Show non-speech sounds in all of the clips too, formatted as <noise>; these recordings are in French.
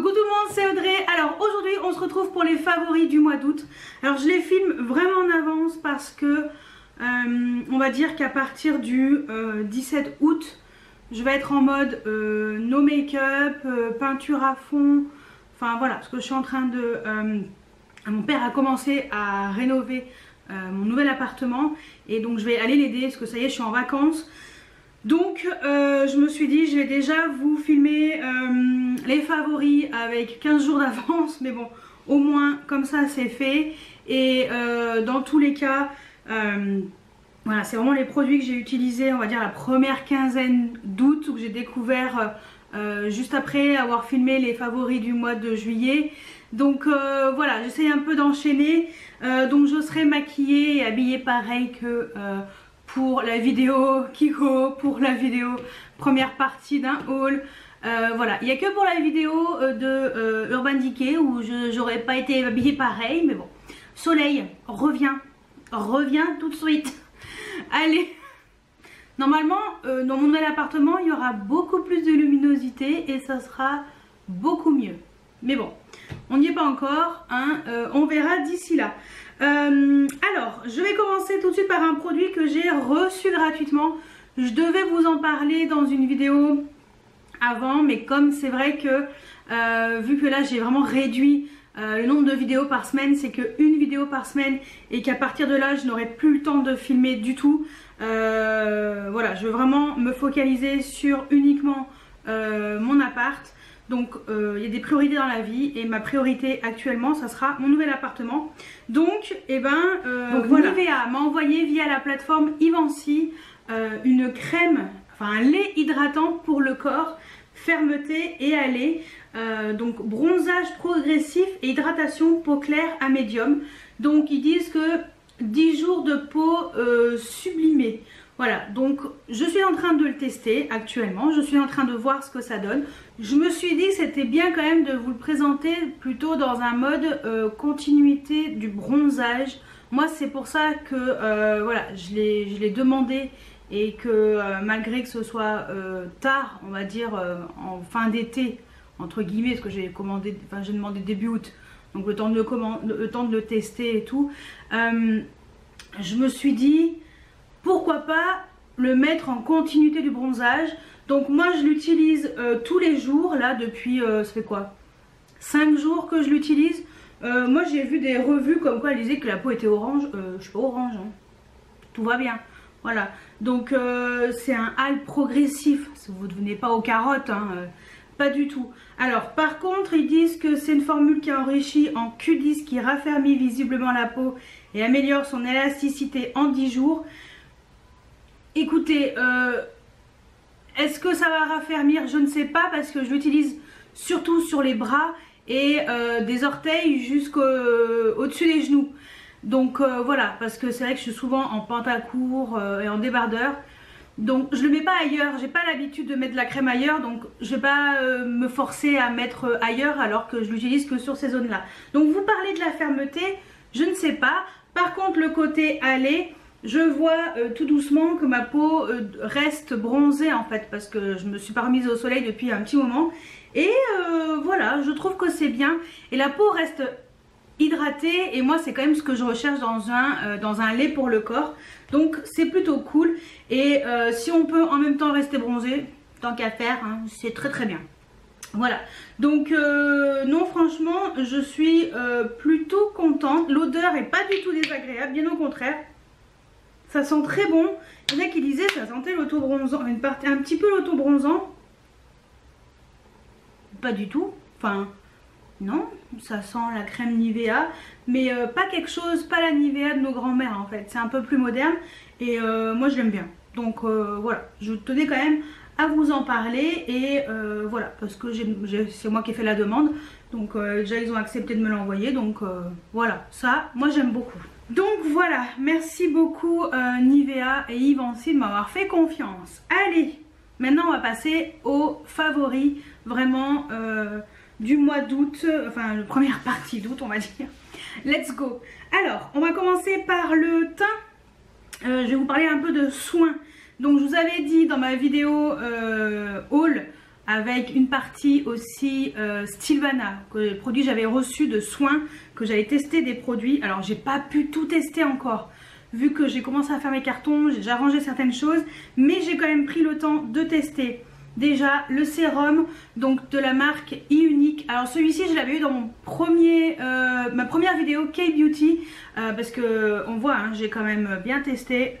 Coucou tout le monde, c'est Audrey. Alors aujourd'hui, on se retrouve pour les favoris du mois d'août. Alors je les filme vraiment en avance parce que euh, on va dire qu'à partir du 17 euh, août, je vais être en mode euh, no make-up, peinture à fond. Enfin voilà, parce que je suis en train de... mon père a commencé à rénover mon nouvel appartement et donc je vais aller l'aider parce que ça y est, je suis en vacances. Donc euh, je me suis dit je vais déjà vous filmer euh, les favoris avec 15 jours <laughs> d'avance mais bon au moins comme ça c'est fait. Et euh, dans tous les cas voilà c'est vraiment les produits que j'ai utilisés on va dire la première quinzaine d'août que j'ai découvert juste après avoir filmé les favoris du mois de juillet. Donc voilà j'essaie un peu d'enchaîner. Donc je serai maquillée et habillée pareil que pour la vidéo Kiko, pour la vidéo première partie d'un haul. Euh, voilà, il n'y a que pour la vidéo euh, de euh, Urban Decay où j'aurais pas été habillée pareil, mais bon. Soleil, reviens, reviens tout de suite. <laughs> Allez Normalement, dans mon nouvel appartement, il y aura beaucoup plus de luminosité et ça sera beaucoup mieux. Mais bon, on n'y est pas encore, hein, on verra d'ici là. Euh, alors, je vais commencer tout de suite par un produit que j'ai reçu gratuitement. Je devais vous en parler dans une vidéo avant, mais comme c'est vrai que euh, vu que là j'ai vraiment réduit euh, le nombre de vidéos par semaine, c'est qu'une vidéo par semaine et qu'à partir de là je n'aurai plus le temps de filmer du tout. voilà, je veux vraiment me focaliser sur uniquement mon appart. Donc euh, il y a des priorités dans la vie et ma priorité actuellement ça sera mon nouvel appartement. Donc et eh ben euh, Nivea m'a envoyé via la plateforme Ivancy euh, une crème, enfin un lait hydratant pour le corps, fermeté et aller. donc bronzage progressif et hydratation peau claire à médium. Donc ils disent que 10 jours de peau sublimée. Voilà, donc je suis en train de le tester actuellement, je suis en train de voir ce que ça donne. Je me suis dit que c'était bien quand même de vous le présenter plutôt dans un mode euh, continuité du bronzage. Moi c'est pour ça que euh, voilà, je l'ai demandé et que euh, malgré que ce soit tard, on va dire en fin d'été, entre guillemets, parce que j'ai commandé, enfin j'ai demandé début août, donc le temps de le, le, temps de le tester et tout, je me suis dit pourquoi pas le mettre en continuité du bronzage. Donc moi je l'utilise euh, tous les jours là depuis, euh, ça fait quoi? 5 jours que je l'utilise. Euh, moi j'ai vu des revues comme quoi elle disait que la peau était orange. je suis pas orange, hein. tout va bien. Voilà, donc c'est un hal progressif, si vous ne devenez pas aux carottes, hein, pas du tout. Alors par contre ils disent que c'est une formule qui est enrichie en Q10 qui raffermit visiblement la peau et améliore son élasticité en 10 jours. Écoutez, euh, est-ce que ça va raffermir? Je ne sais pas parce que je l'utilise surtout sur les bras et euh, des orteils jusqu'au-dessus des genoux. Donc euh, voilà, parce que c'est vrai que je suis souvent en pantacourt et en débardeur. Donc je le mets pas ailleurs, j'ai pas l'habitude de mettre de la crème ailleurs, donc je vais pas me forcer à mettre ailleurs alors que je l'utilise que sur ces zones-là. Donc vous parlez de la fermeté, je ne sais pas. Par contre le côté aller, je vois euh, tout doucement que ma peau euh, reste bronzée en fait parce que je me suis pas remise au soleil depuis un petit moment. Et euh, voilà je trouve que c'est bien. Et la peau reste hydratée et moi c'est quand même ce que je recherche dans un, lait pour le corps. Donc c'est plutôt cool. Et si on peut en même temps rester bronzé tant qu'à faire hein, c'est très très bien. Voilà, donc non franchement je suis plutôt contente, l'odeur est pas du tout désagréable, bien au contraire ça sent très bon. Il y en a qui disaient ça sentait l'auto-bronzant, une partie, un petit peu l'auto-bronzant. Pas du tout. Enfin, non, ça sent la crème Nivea. Mais euh, pas quelque chose, pas la Nivea de nos grands-mères en fait. C'est un peu plus moderne et euh, moi je l'aime bien. Donc euh, voilà, je tenais quand même à vous en parler et voilà parce que c'est moi qui ai fait la demande donc déjà ils ont accepté de me l'envoyer donc voilà ça moi j'aime beaucoup donc voilà, merci beaucoup euh, Nivea et Yvancy de m'avoir fait confiance. Allez, maintenant on va passer aux favoris vraiment euh, du mois d'août, enfin la première <laughs> partie d'août on va dire. Let's go Alors, on va commencer par le teint. Euh, je vais vous parler un peu de soins. Donc je vous avais dit dans ma vidéo haul avec une partie aussi euh, que le produit j'avais reçu de soins, que j'avais testé des produits. Alors j'ai pas pu tout tester encore, vu que j'ai commencé à faire mes cartons, j'ai déjà rangé certaines choses, mais j'ai quand même pris le temps de tester. Déjà le sérum donc de la marque e-unique alors celui-ci je l'avais eu dans mon premier euh, ma première vidéo K-Beauty euh, parce que on voit hein, j'ai quand même bien testé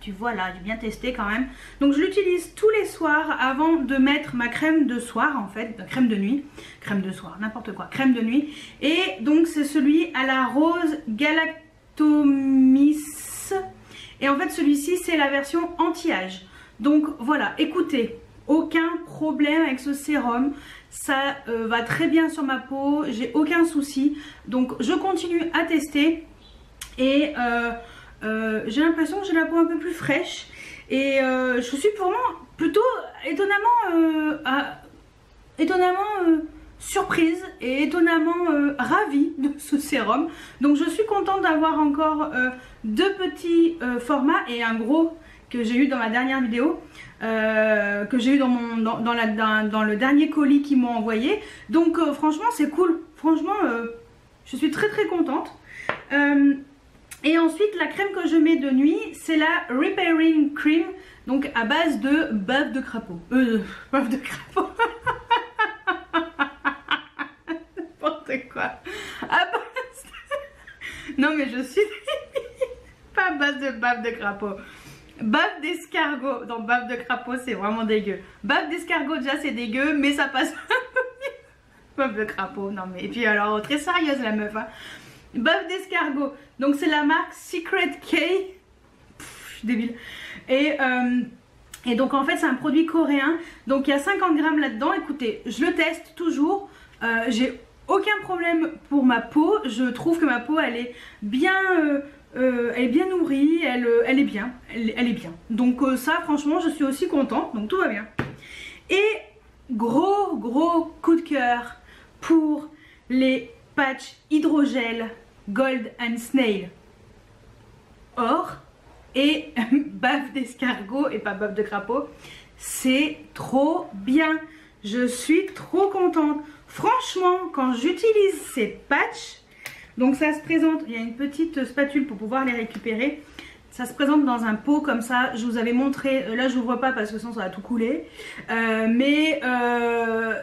tu vois là, j'ai bien testé quand même. Donc je l'utilise tous les soirs avant de mettre ma crème de soir en fait, crème de nuit, crème de soir, n'importe quoi, crème de nuit. Et donc c'est celui à la rose Galactomis. Et en fait celui-ci c'est la version anti-âge. Donc voilà, écoutez, aucun problème avec ce sérum. Ça euh, va très bien sur ma peau, j'ai aucun souci. Donc je continue à tester. Et euh, euh, j'ai l'impression que j'ai la peau un peu plus fraîche. Et je suis vraiment plutôt étonnamment, étonnamment surprise et étonnamment ravie de ce sérum. Donc je suis contente d'avoir encore deux petits formats et un gros que j'ai eu dans ma dernière vidéo, euh, que j'ai eu dans, mon, dans, la, dans, le dernier colis qu'ils m'ont envoyé. Donc euh, franchement c'est cool, franchement euh, je suis très très contente. Et ensuite la crème que je mets de nuit c'est la Repairing Cream, donc à base de bave de crapaud. Euh, bave de crapaud. <laughs> N'importe quoi. À base Non mais je suis... <laughs> pas à base de bave de crapaud. Bave d'escargot. dans bave de crapaud, c'est vraiment dégueu. Bave d'escargot, déjà, c'est dégueu, mais ça passe. <laughs> bave de crapaud, non mais. Et puis alors, très sérieuse la meuf. Hein. Bave d'escargot. Donc, c'est la marque Secret K. Pff, débile. Et. Euh, et donc en fait c'est un produit coréen Donc il y a 50 grammes là-dedans Écoutez je le teste toujours euh, J'ai aucun problème pour ma peau Je trouve que ma peau elle est bien euh, elle est bien nourrie, elle, est bien, elle, est bien. Donc ça franchement je suis aussi contente, donc tout va bien. Et gros gros coup de cœur pour les patchs hydrogel Gold and Snail or et <laughs> bave d'escargot et pas bave de crapaud. C'est trop bien, je suis trop contente. Franchement quand j'utilise ces patchs, donc ça se présente, il y a une petite spatule pour pouvoir les récupérer. Ça se présente dans un pot comme ça. Je vous avais montré, euh, là je n'ouvre pas parce que sinon ça va tout couler. Euh, mais euh,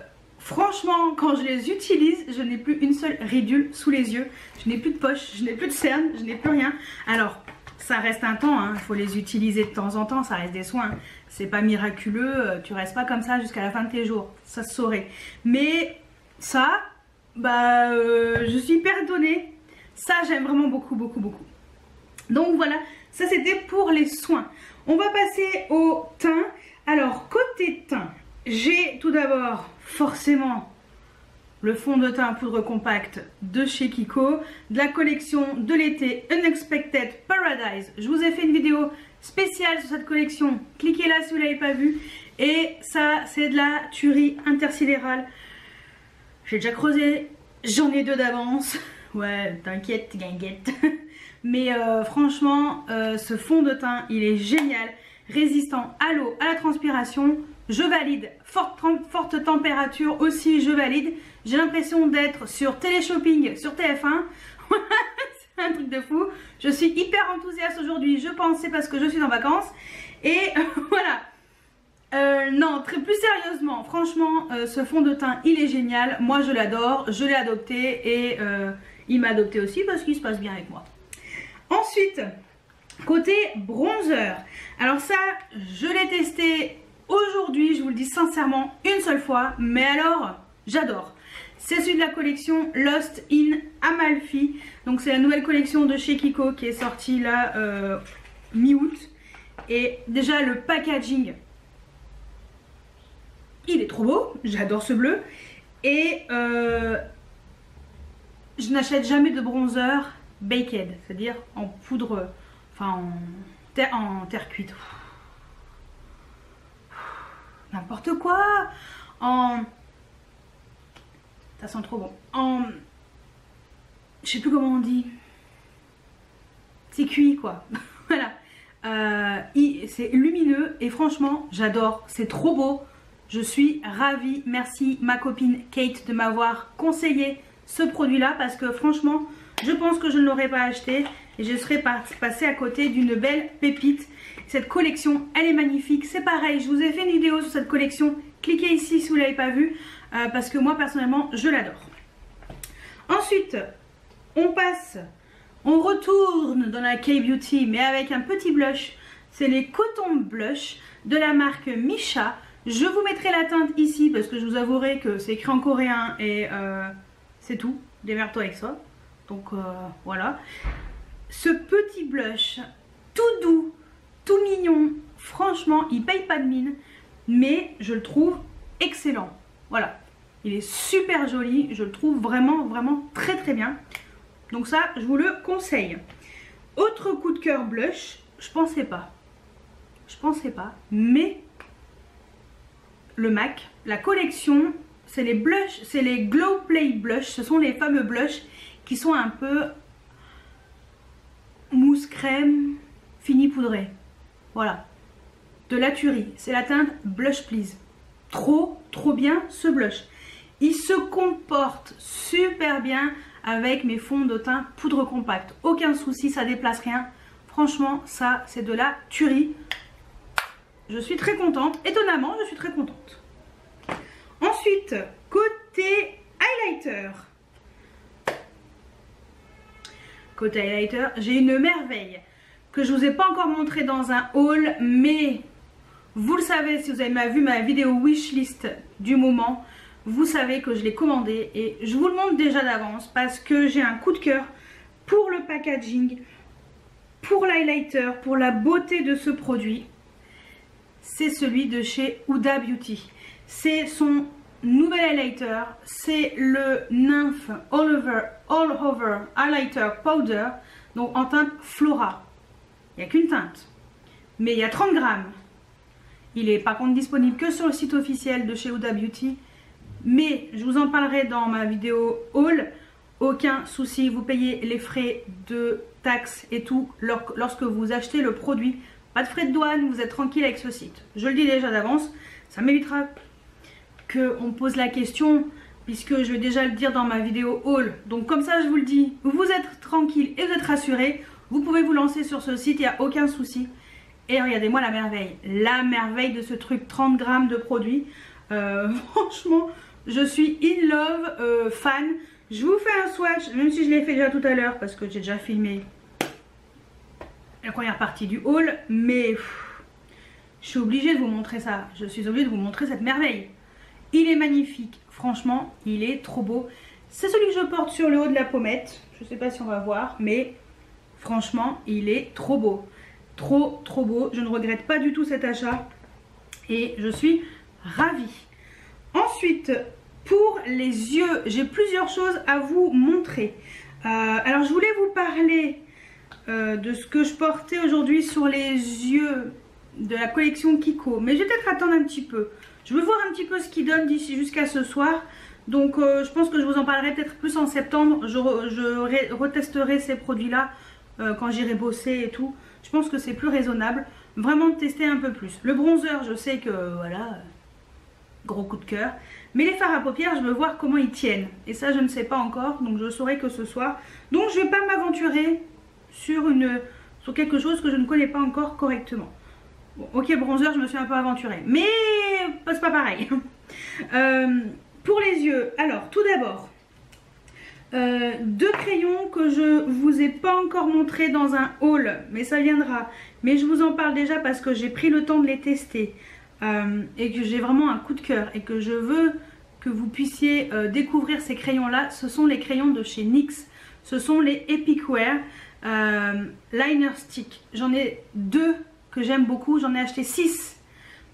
franchement, quand je les utilise, je n'ai plus une seule ridule sous les yeux. Je n'ai plus de poche, je n'ai plus de cerne, je n'ai plus rien. Alors, ça reste un temps, hein. il faut les utiliser de temps en temps, ça reste des soins. C'est pas miraculeux, tu restes pas comme ça jusqu'à la fin de tes jours, ça se saurait. Mais ça, bah euh, je suis hyper étonnée. Ça j'aime vraiment beaucoup beaucoup beaucoup. Donc voilà, ça c'était pour les soins. On va passer au teint. Alors côté teint, j'ai tout d'abord forcément le fond de teint poudre compacte de chez Kiko, de la collection de l'été Unexpected Paradise. Je vous ai fait une vidéo spéciale sur cette collection, cliquez là si vous ne l'avez pas vue. Et ça c'est de la tuerie intersidérale j'ai déjà creusé, j'en ai deux d'avance. <laughs> Ouais, t'inquiète, guinguette. <laughs> Mais euh, franchement, euh, ce fond de teint, il est génial. Résistant à l'eau, à la transpiration. Je valide. Forte, température aussi, je valide. J'ai l'impression d'être sur téléshopping sur TF1. <laughs> c'est un truc de fou. Je suis hyper enthousiaste aujourd'hui. Je pense c'est parce que je suis en vacances. Et <laughs> voilà. Euh, non, très plus sérieusement, franchement, euh, ce fond de teint, il est génial. Moi, je l'adore, je l'ai adopté et euh, il m'a adopté aussi parce qu'il se passe bien avec moi. Ensuite, côté bronzer. Alors ça, je l'ai testé aujourd'hui, je vous le dis sincèrement, une seule fois. Mais alors, j'adore. C'est celui de la collection Lost in Amalfi. Donc c'est la nouvelle collection de chez Kiko qui est sortie là mi-août. Et déjà le packaging, il est trop beau, j'adore ce bleu. Et euh, je n'achète jamais de bronzer baked, c'est-à-dire en poudre, enfin en terre cuite. N'importe quoi En... Ça sent trop bon. En... Je sais plus comment on dit. C'est cuit quoi. <laughs> voilà. Euh, c'est lumineux et franchement j'adore, c'est trop beau. Je suis ravie, merci ma copine Kate de m'avoir conseillé ce produit là parce que franchement je pense que je ne l'aurais pas acheté et je serais passée à côté d'une belle pépite. Cette collection elle est magnifique, c'est pareil, je vous ai fait une vidéo sur cette collection, cliquez ici si vous ne l'avez pas vue euh, parce que moi personnellement je l'adore. Ensuite on passe, on retourne dans la K-Beauty mais avec un petit blush, c'est les Coton Blush de la marque Misha. Je vous mettrai la teinte ici parce que je vous avouerai que c'est écrit en coréen et euh, c'est tout. Démerde-toi avec ça. Donc euh, voilà. Ce petit blush tout doux, tout mignon. Franchement, il paye pas de mine. Mais je le trouve excellent. Voilà. Il est super joli. Je le trouve vraiment, vraiment très très bien. Donc ça, je vous le conseille. Autre coup de cœur blush, je pensais pas. Je pensais pas. Mais le MAC, la collection, c'est les blush, c'est les Glow Play Blush. Ce sont les fameux blushs qui sont un peu mousse crème fini poudré. Voilà. De la tuerie. C'est la teinte Blush Please. Trop, trop bien ce blush. Il se comporte super bien avec mes fonds de teint poudre compacte. Aucun souci, ça déplace rien. Franchement, ça, c'est de la tuerie. Je suis très contente. Étonnamment, je suis très contente. Ensuite, côté highlighter. Côté highlighter, j'ai une merveille que je vous ai pas encore montré dans un haul, mais vous le savez si vous avez vu ma vidéo wishlist du moment, vous savez que je l'ai commandé et je vous le montre déjà d'avance parce que j'ai un coup de cœur pour le packaging, pour l'highlighter, pour la beauté de ce produit c'est celui de chez Huda Beauty. C'est son nouvel highlighter, c'est le Nymph All Over, All Over Highlighter Powder, donc en teinte Flora. Il n'y a qu'une teinte, mais il y a 30 grammes. Il est par contre disponible que sur le site officiel de chez Huda Beauty, mais je vous en parlerai dans ma vidéo haul. Aucun souci, vous payez les frais de taxes et tout lorsque vous achetez le produit pas de frais de douane, vous êtes tranquille avec ce site. Je le dis déjà d'avance, ça m'évitera qu'on pose la question puisque je vais déjà le dire dans ma vidéo haul. Donc comme ça je vous le dis, vous êtes tranquille et vous êtes rassuré. Vous pouvez vous lancer sur ce site, il n'y a aucun souci. Et regardez-moi la merveille, la merveille de ce truc 30 grammes de produit. Euh, <laughs> franchement, je suis in love, euh, fan. Je vous fais un swatch, même si je l'ai fait déjà tout à l'heure parce que j'ai déjà filmé la première partie du haul, mais je suis obligée de vous montrer ça. Je suis obligée de vous montrer cette merveille. Il est magnifique, franchement, il est trop beau. C'est celui que je porte sur le haut de la pommette. Je sais pas si on va voir, mais franchement, il est trop beau. Trop, trop beau. Je ne regrette pas du tout cet achat. Et je suis ravie. Ensuite, pour les yeux, j'ai plusieurs choses à vous montrer. Euh, alors, je voulais vous parler euh, de ce que je portais aujourd'hui sur les yeux de la collection Kiko. Mais je vais peut-être attendre un petit peu. Je veux voir un petit peu ce qu'il donne d'ici jusqu'à ce soir? Donc euh, je pense que je vous en parlerai peut-être plus en septembre. Je, retesterai ces produits-là euh, quand j'irai bosser et tout. Je pense que c'est plus raisonnable. Vraiment tester un peu plus. Le bronzer, je sais que voilà, gros coup de cœur. Mais les fards à paupières, je veux voir comment ils tiennent. Et ça, je ne sais pas encore. Donc je saurai que ce soir. Donc je ne vais pas m'aventurer sur, sur quelque chose que je ne connais pas encore correctement. Ok, bronzer, je me suis un peu aventurée. Mais c'est pas pareil. <laughs> Euh, pour les yeux, alors tout d'abord, euh, deux crayons que je vous ai pas encore montré dans un haul, mais ça viendra. Mais je vous en parle déjà parce que j'ai pris le temps de les tester euh, et que j'ai vraiment un coup de cœur et que je veux que vous puissiez découvrir ces crayons là. Ce sont les crayons de chez NYX. Ce sont les Epic Wear. Liner stick. J'en ai deux que j'aime beaucoup. J'en ai acheté six.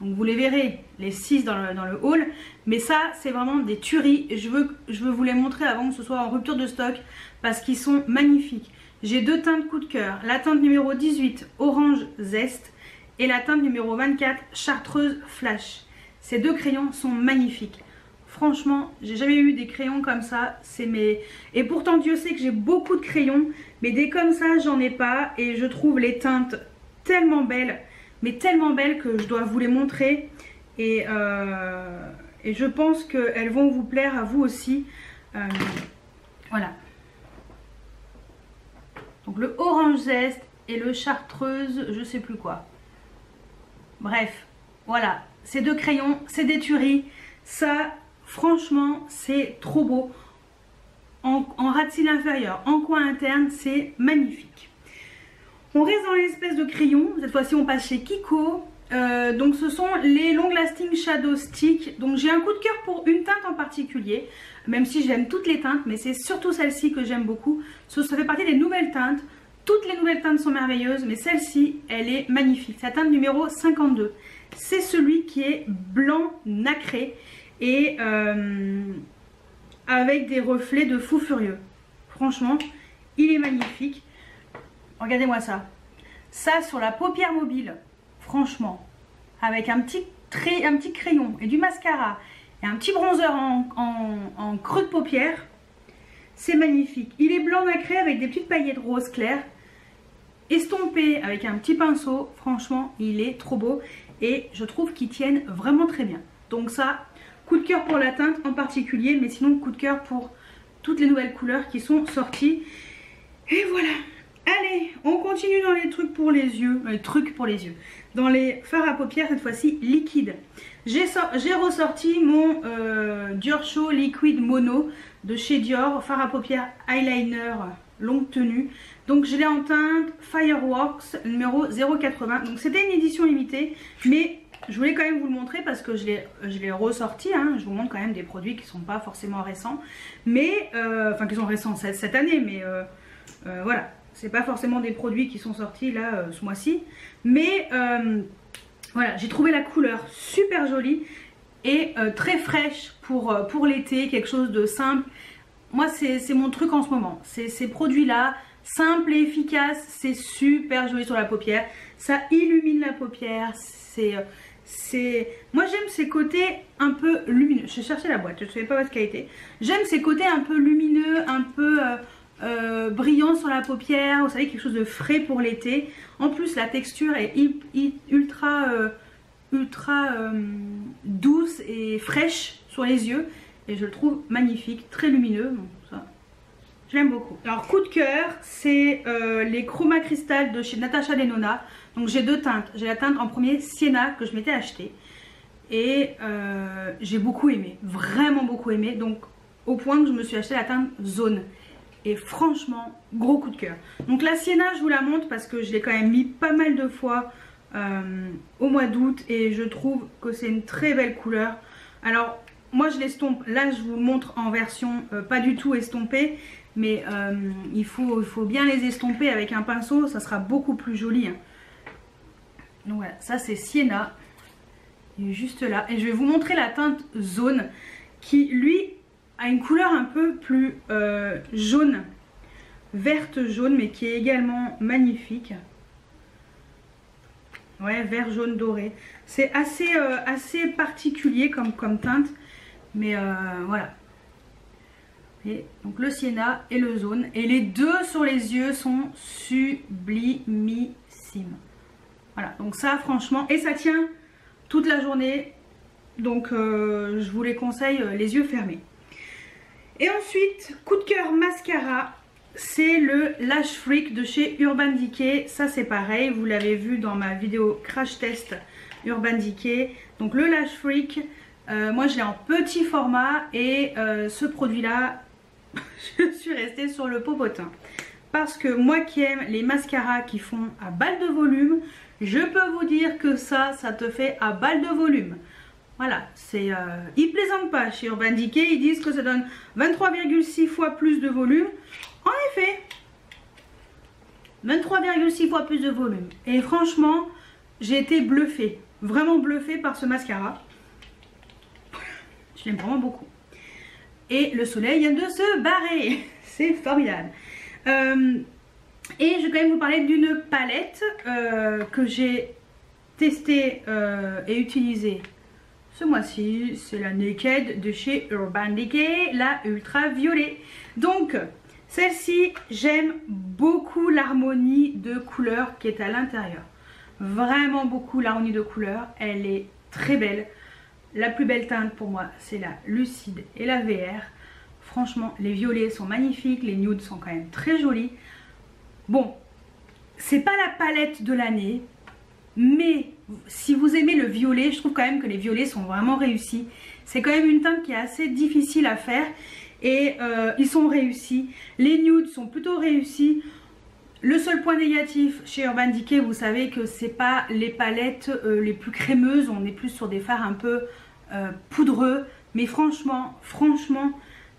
Donc vous les verrez, les six dans le, dans le haul. Mais ça, c'est vraiment des tueries. Je veux, je veux vous les montrer avant que ce soit en rupture de stock. Parce qu'ils sont magnifiques. J'ai deux teintes coup de cœur. La teinte numéro 18, orange zeste. Et la teinte numéro 24, chartreuse flash. Ces deux crayons sont magnifiques. Franchement, j'ai jamais eu des crayons comme ça. C'est mes... Et pourtant, Dieu sait que j'ai beaucoup de crayons. Mais des comme ça, j'en ai pas. Et je trouve les teintes tellement belles. mais tellement belles que je dois vous les montrer. Et, et je pense qu'elles vont vous plaire à vous aussi. voilà. Donc le orange zeste et le chartreuse, je sais plus quoi. Bref, voilà. Ces deux crayons, c'est des tueries. Ça, franchement, c'est trop beau. En, en inférieur, en coin interne, c'est magnifique. On reste dans l'espèce de crayon. Cette fois-ci, on passe chez Kiko. Euh, donc ce sont les Long Lasting Shadow Stick. Donc j'ai un coup de cœur pour une teinte en particulier. Même si j'aime toutes les teintes, mais c'est surtout celle-ci que j'aime beaucoup. Ça fait partie des nouvelles teintes. Toutes les nouvelles teintes sont merveilleuses, mais celle-ci, elle est magnifique. C'est la teinte numéro 52. C'est celui qui est blanc nacré et euh, avec des reflets de fou furieux. Franchement, il est magnifique. Regardez-moi ça. Ça sur la paupière mobile, franchement, avec un petit, un petit crayon et du mascara et un petit bronzer en, creux de paupière, c'est magnifique. Il est blanc nacré avec des petites paillettes rose clair, estompé avec un petit pinceau. Franchement, il est trop beau et je trouve qu'il tienne vraiment très bien. Donc ça, coup de cœur pour la teinte en particulier, mais sinon coup de cœur pour toutes les nouvelles couleurs qui sont sorties. Et voilà Allez, on continue dans les trucs pour les yeux, les trucs pour les yeux, dans les fards à paupières cette fois-ci liquide. J'ai ressorti mon euh, Dior Show Liquid Mono de chez Dior, fard à paupières eyeliner longue tenue. Donc je l'ai en teinte Fireworks numéro 080. Donc c'était une édition limitée, mais je voulais quand même vous le montrer parce que je l'ai ressorti. Hein. Je vous montre quand même des produits qui sont pas forcément récents, mais euh, enfin qui sont récents cette, année, mais euh, voilà c'est pas forcément des produits qui sont sortis là euh, ce mois-ci. Mais euh, voilà, j'ai trouvé la couleur super jolie et euh, très fraîche pour, l'été, quelque chose de simple. Moi, c'est mon truc en ce moment. Ces produits-là, simples et efficaces, c'est super joli sur la paupière. Ça illumine la paupière. C'est... c'est Moi, j'aime ces côtés un peu lumineux. Je cherchais la boîte, je ne savais pas votre qualité. J'aime ces côtés un peu lumineux, un peu... Euh, brillant sur la paupière, vous savez quelque chose de frais pour l'été. En plus la texture est ultra, euh, ultra euh, douce et fraîche sur les yeux et je le trouve magnifique, très lumineux. L'aime beaucoup. Alors coup de cœur, c'est les Chroma Crystal de chez Natasha Denona. Donc j'ai deux teintes. J'ai la teinte en premier Sienna que je m'étais acheté et j'ai beaucoup aimé, vraiment beaucoup aimé. Donc au point que je me suis acheté la teinte Zone. Franchement, gros coup de cœur. Donc la Sienna, je vous la montre parce que je l'ai quand même mis pas mal de fois euh, au mois d'août. Et je trouve que c'est une très belle couleur. Alors, moi je l'estompe. Là, je vous montre en version euh, pas du tout estompée. Mais euh, il, faut, bien les estomper avec un pinceau. Ça sera beaucoup plus joli. Hein. Donc voilà, ça c'est Sienna. Juste là. Et je vais vous montrer la teinte zone qui, lui, a une couleur un peu plus euh, jaune, verte jaune, mais qui est également magnifique. Ouais, vert jaune doré. C'est assez, euh, assez particulier comme, comme teinte, mais euh, voilà. Et donc le sienna et le jaune. Et les deux sur les yeux sont sublimissimes. Voilà, donc ça franchement, et ça tient toute la journée. Donc je vous les conseille les yeux fermés. Et ensuite, coup de cœur mascara, c'est le Lash Freak de chez Urban Decay. Ça c'est pareil, vous l'avez vu dans ma vidéo crash test Urban Decay. Donc le Lash Freak, euh, moi je l'ai en petit format et euh, ce produit là, <laughs> je suis restée sur le popotin. Parce que moi qui aime les mascaras qui font à balle de volume, je peux vous dire que ça, ça te fait à balle de volume. Voilà, c'est, euh, ils plaisantent pas chez Urban Decay, ils disent que ça donne 23,6 fois plus de volume. En effet, 23,6 fois plus de volume. Et franchement, j'ai été bluffée, vraiment bluffée par ce mascara. Je l'aime vraiment beaucoup. Et le soleil vient de se barrer, <laughs> c'est formidable. Euh, et je vais quand même vous parler d'une palette euh, que j'ai testée et utilisée ce mois-ci, c'est la Naked de chez Urban Decay, la Ultra Violet. Donc, celle-ci, j'aime beaucoup l'harmonie de couleurs qui est à l'intérieur. vraiment beaucoup l'harmonie de couleurs. Elle est très belle. La plus belle teinte pour moi, c'est la Lucide et la VR. Franchement, les violets sont magnifiques, les nudes sont quand même très jolis. Bon, c'est pas la palette de l'année, mais si vous aimez le violet, je trouve quand même que les violets sont vraiment réussis. C'est quand même une teinte qui est assez difficile à faire et euh, ils sont réussis. Les nudes sont plutôt réussis. Le seul point négatif chez Urban Decay, vous savez que c'est pas les palettes euh, les plus crémeuses, on est plus sur des fards un peu euh, poudreux. Mais franchement, franchement,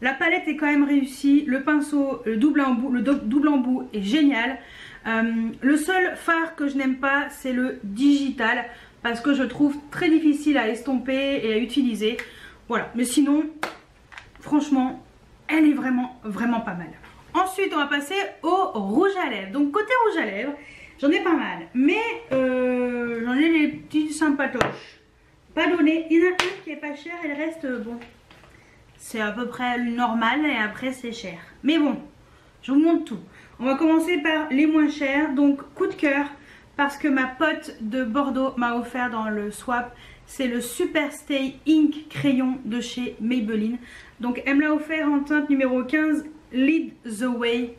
la palette est quand même réussie. Le pinceau, le double embout, le double embout est génial. Euh, le seul phare que je n'aime pas, c'est le digital parce que je trouve très difficile à estomper et à utiliser. Voilà, mais sinon, franchement, elle est vraiment, vraiment pas mal. Ensuite, on va passer au rouge à lèvres. Donc, côté rouge à lèvres, j'en ai pas mal. Mais euh, j'en ai les petits sympatoches. Pas donné. Il y en a un qui est pas cher et le reste, euh, bon, c'est à peu près normal et après c'est cher. Mais bon, je vous montre tout. On va commencer par les moins chers. Donc coup de cœur parce que ma pote de Bordeaux m'a offert dans le swap. C'est le Super Stay Ink crayon de chez Maybelline. Donc elle me l'a offert en teinte numéro 15 Lead the Way.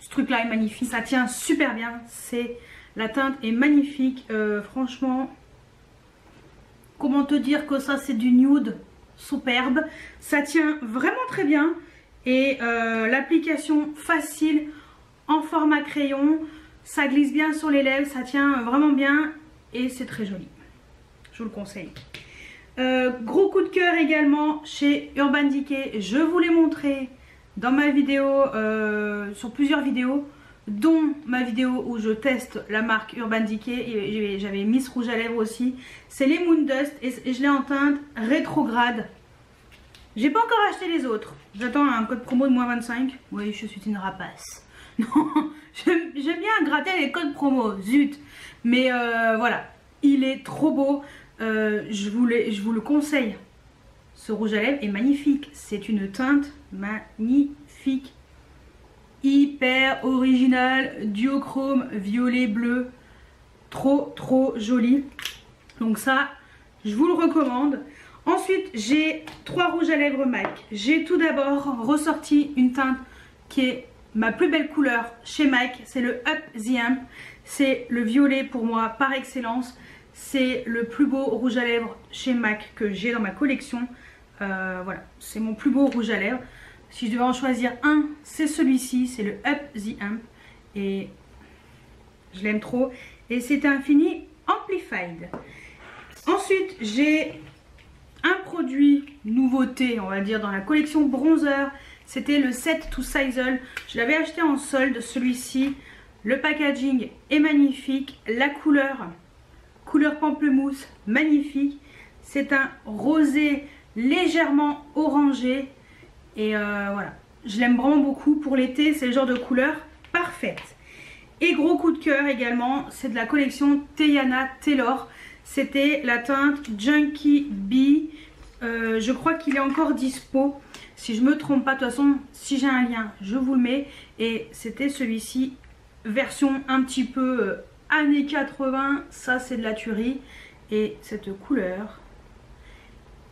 Ce truc là est magnifique. Ça tient super bien. C'est La teinte est magnifique. Euh, franchement, comment te dire que ça c'est du nude superbe? Ça tient vraiment très bien. Et euh, l'application facile en format crayon. Ça glisse bien sur les lèvres, ça tient vraiment bien et c'est très joli. Je vous le conseille. Euh, gros coup de cœur également chez Urban Decay. Je vous l'ai montré dans ma vidéo, euh, sur plusieurs vidéos, dont ma vidéo où je teste la marque Urban Decay. J'avais mis ce rouge à lèvres aussi. C'est les Moon Dust et je l'ai en teinte rétrograde. J'ai pas encore acheté les autres. J'attends un code promo de moins 25. Oui, je suis une rapace. <laughs> Non, j'aime bien gratter les codes promo, zut. Mais euh, voilà, il est trop beau. Euh, je, vous je vous le conseille. Ce rouge à lèvres est magnifique. C'est une teinte magnifique. Hyper original, duochrome, violet, bleu. Trop, trop joli. Donc ça, je vous le recommande. Ensuite, j'ai trois rouges à lèvres MAC. J'ai tout d'abord ressorti une teinte qui est ma plus belle couleur chez MAC, c'est le Up the Amp. C'est le violet pour moi par excellence. C'est le plus beau rouge à lèvres chez MAC que j'ai dans ma collection. Euh, voilà, c'est mon plus beau rouge à lèvres. Si je devais en choisir un, c'est celui-ci, c'est le Up the Amp. Et je l'aime trop. Et c'est un fini Amplified. Ensuite, j'ai un produit nouveauté, on va dire, dans la collection bronzer c'était le set to Sizzle. Je l'avais acheté en solde, celui-ci. Le packaging est magnifique. La couleur, couleur pamplemousse, magnifique. C'est un rosé légèrement orangé. Et euh, voilà, je l'aime vraiment beaucoup. Pour l'été, c'est le genre de couleur parfaite. Et gros coup de cœur également, c'est de la collection Teyana Taylor. C'était la teinte Junkie Bee. Euh, je crois qu'il est encore dispo. Si je me trompe pas, de toute façon, si j'ai un lien, je vous le mets. Et c'était celui-ci, version un petit peu euh, années 80. Ça, c'est de la tuerie. Et cette couleur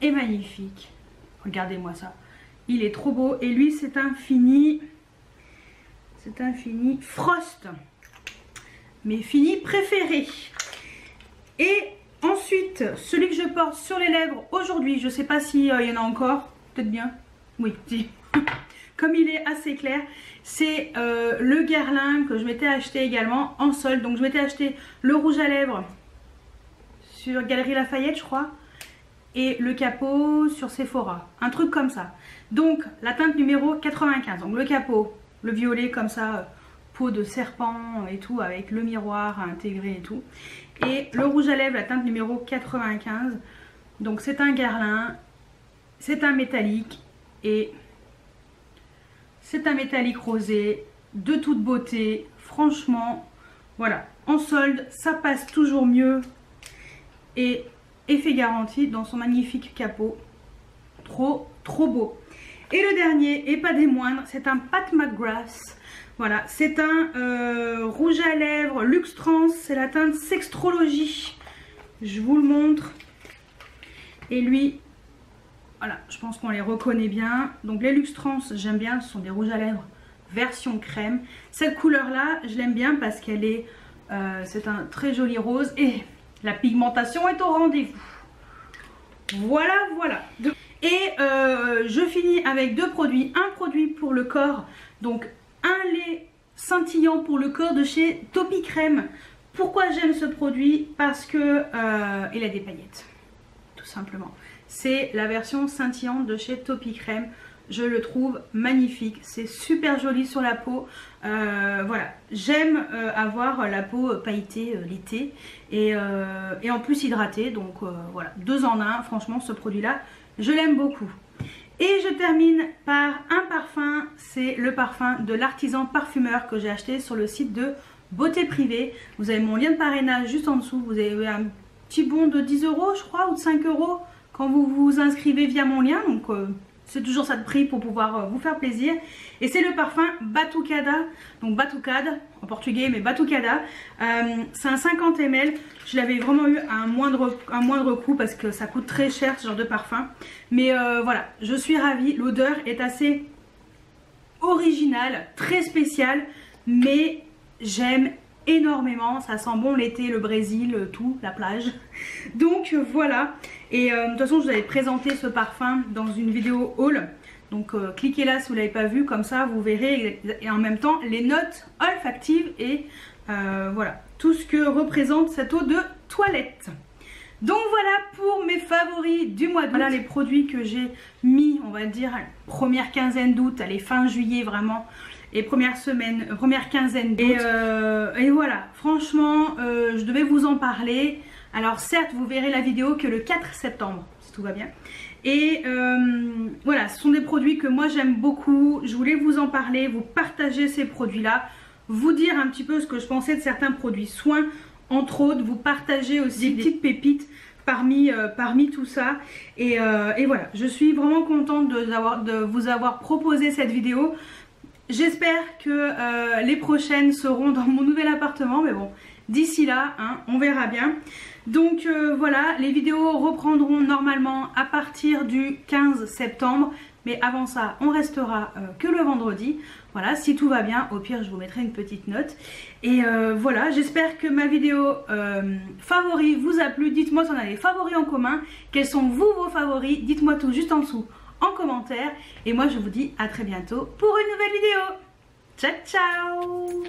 est magnifique. Regardez-moi ça. Il est trop beau. Et lui, c'est un fini... C'est un fini Frost. Mes finis préférés. Et ensuite, celui que je porte sur les lèvres aujourd'hui, je sais pas s'il euh, y en a encore. Peut-être bien. Oui, Comme il est assez clair, c'est euh, le Guerlain que je m'étais acheté également en solde. Donc je m'étais acheté le rouge à lèvres sur Galerie Lafayette, je crois. Et le capot sur Sephora. Un truc comme ça. Donc la teinte numéro 95. Donc le capot, le violet comme ça, euh, peau de serpent et tout, avec le miroir intégré et tout. Et le rouge à lèvres, la teinte numéro 95. Donc c'est un Guerlain, c'est un métallique et c'est un métallique rosé de toute beauté. Franchement, voilà, en solde, ça passe toujours mieux. Et effet garanti dans son magnifique capot. Trop, trop beau. Et le dernier, et pas des moindres, c'est un Pat McGrath. Voilà, c'est un euh, rouge à lèvres Luxe Trans, c'est la teinte Sextrologie. Je vous le montre. Et lui, voilà, je pense qu'on les reconnaît bien. Donc les Luxe Trans, j'aime bien, ce sont des rouges à lèvres version crème. Cette couleur-là, je l'aime bien parce qu'elle est... Euh, c'est un très joli rose et la pigmentation est au rendez-vous. Voilà, voilà. Et euh, je finis avec deux produits. Un produit pour le corps, donc un lait scintillant pour le corps de chez Topi Crème. Pourquoi j'aime ce produit? Parce que euh, il a des paillettes, tout simplement. C'est la version scintillante de chez Topi Crème. Je le trouve magnifique, c'est super joli sur la peau. Euh, voilà, j'aime avoir la peau pailletée l'été et, et, en plus hydratée. Donc voilà, deux en un. Franchement, ce produit-là, je l'aime beaucoup. Et je termine par un parfum, c'est le parfum de l'artisan parfumeur que j'ai acheté sur le site de Beauté Privée. Vous avez mon lien de parrainage juste en dessous, vous avez un petit bon de 10 euros je crois ou de 5 euros quand vous vous inscrivez via mon lien. Donc euh, c'est toujours ça de prix pour pouvoir euh, vous faire plaisir. Et c'est le parfum Batucada. Donc Batucada en portugais, mais Batucada. Euh, c'est un 50 ml. Je l'avais vraiment eu à un moindre, un moindre coût parce que ça coûte très cher ce genre de parfum. Mais voilà, je suis ravie. L'odeur est assez originale, très spéciale. Mais j'aime énormément. Ça sent bon l'été, le Brésil, tout, la plage. <laughs> Donc voilà. Et euh, de toute façon, je vous avais présenté ce parfum dans une vidéo haul. Donc euh, cliquez là si vous ne l'avez pas vu, comme ça vous verrez et en même temps les notes olfactives et euh, voilà tout ce que représente cette eau de toilette. Donc voilà pour mes favoris du mois d'août. Voilà les produits que j'ai mis, on va dire, première quinzaine d'août, allez fin juillet vraiment, et première semaine, première quinzaine d'août. Et, et, voilà, franchement, je devais vous en parler. Alors certes, vous verrez la vidéo que le 4 septembre, si tout va bien. Et euh, voilà, ce sont des produits que moi j'aime beaucoup. Je voulais vous en parler, vous partager ces produits-là, vous dire un petit peu ce que je pensais de certains produits soins, entre autres, vous partager aussi des petites pépites parmi, euh, parmi tout ça. Euh, et, voilà, je suis vraiment contente de, de vous avoir proposé cette vidéo. J'espère que les prochaines seront dans mon nouvel appartement, mais bon, d'ici là, hein, on verra bien. Donc euh, voilà, les vidéos reprendront normalement à partir du 15 septembre. Mais avant ça, on restera euh, que le vendredi. Voilà, si tout va bien, au pire, je vous mettrai une petite note. Et euh, voilà, j'espère que ma vidéo favori vous a plu. Dites-moi si on a des favoris en commun. Quels sont vous vos favoris? Dites-moi tout juste en dessous en commentaire. Et moi, je vous dis à très bientôt pour une nouvelle vidéo. Ciao, ciao